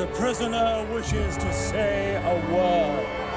The prisoner wishes to say a word.